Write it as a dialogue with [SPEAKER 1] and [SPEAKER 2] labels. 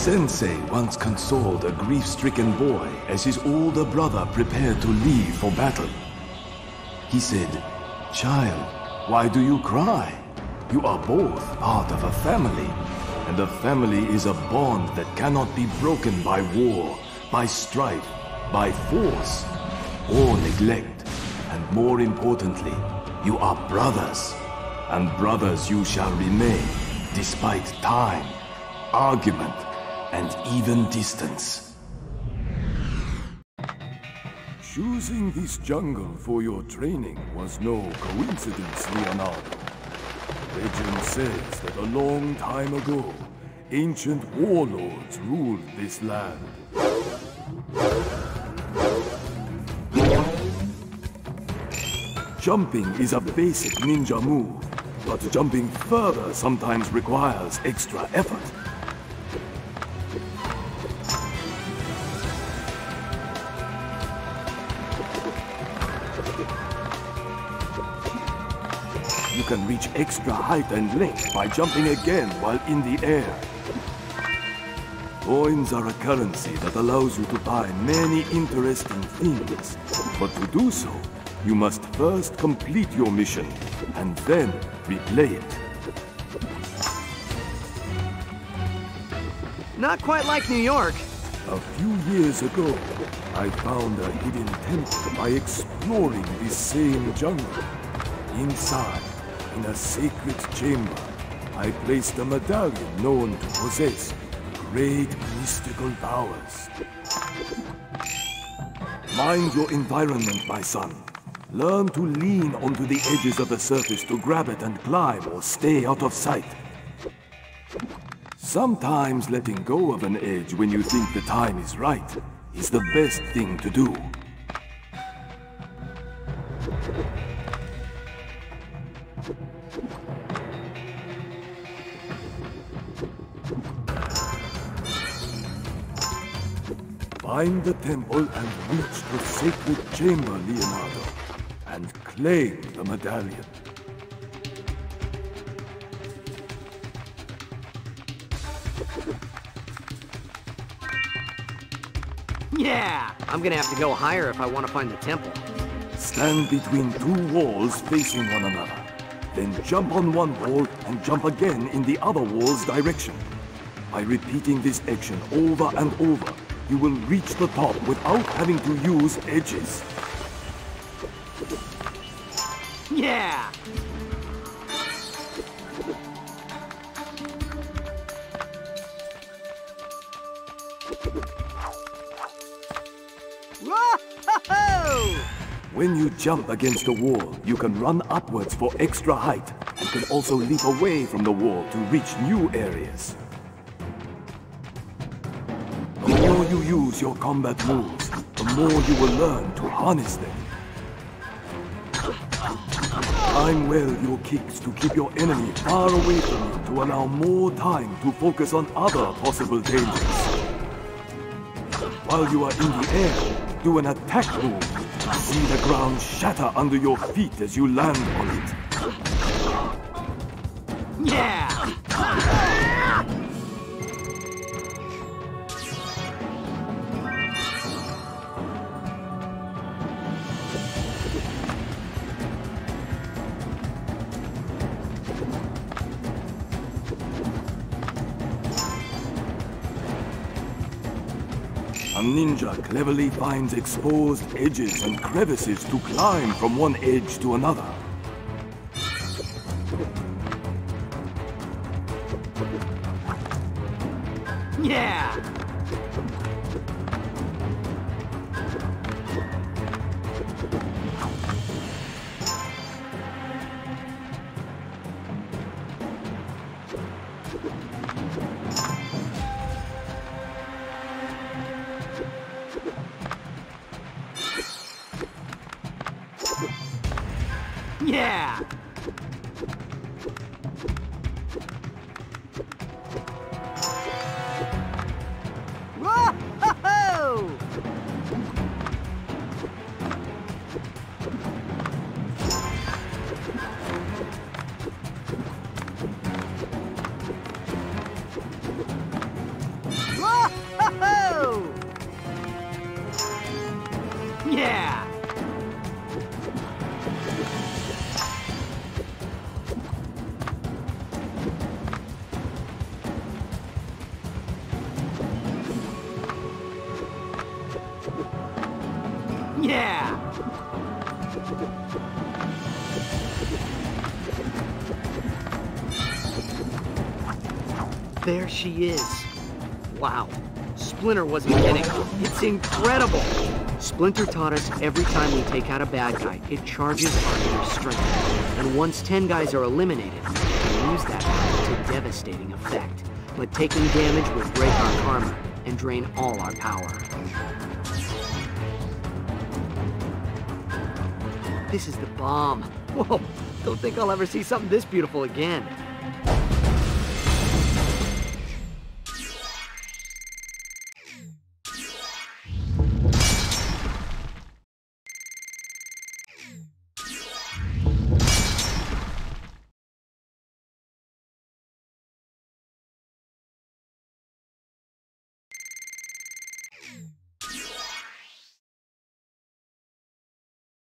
[SPEAKER 1] Sensei once consoled a grief-stricken boy as his older brother prepared to leave for battle. He said, Child, why do you cry? You are both part of a family, and a family is a bond that cannot be broken by war, by strife, by force, or neglect. And more importantly, you are brothers, and brothers you shall remain, despite time, argument, and even distance. Choosing this jungle for your training was no coincidence, Leonardo. Legend says that a long time ago, ancient warlords ruled this land. Jumping is a basic ninja move, but jumping further sometimes requires extra effort. You can reach extra height and length by jumping again while in the air. Coins are a currency that allows you to buy many interesting things. But to do so, you must first complete your mission, and then replay it.
[SPEAKER 2] Not quite like New York.
[SPEAKER 1] A few years ago, I found a hidden temple by exploring this same jungle. Inside, in a sacred chamber, I placed a medallion known to possess great mystical powers. Mind your environment, my son. Learn to lean onto the edges of the surface to grab it and climb or stay out of sight. Sometimes letting go of an edge when you think the time is right is the best thing to do. Find the temple and reach the sacred chamber, Leonardo, and claim the medallion.
[SPEAKER 2] Yeah! I'm gonna have to go higher if I want to find the temple.
[SPEAKER 1] Stand between two walls facing one another. Then jump on one wall and jump again in the other wall's direction. By repeating this action over and over, you will reach the top without having to use edges.
[SPEAKER 2] Yeah!
[SPEAKER 1] When you jump against a wall, you can run upwards for extra height and can also leap away from the wall to reach new areas. The more you use your combat moves, the more you will learn to harness them. Time well your kicks to keep your enemy far away from you to allow more time to focus on other possible dangers. While you are in the air, do an attack move. See the ground shatter under your feet as you land on it.
[SPEAKER 2] Yeah!
[SPEAKER 1] A ninja cleverly finds exposed edges and crevices to climb from one edge to another.
[SPEAKER 2] Yeah! Yeah! There she is. Wow. Splinter wasn't kidding. It's incredible. Splinter taught us every time we take out a bad guy, it charges our inner strength. And once 10 guys are eliminated, we can use that to devastating effect. But taking damage will break our karma and drain all our power. This is the bomb. Whoa, don't think I'll ever see something this beautiful again.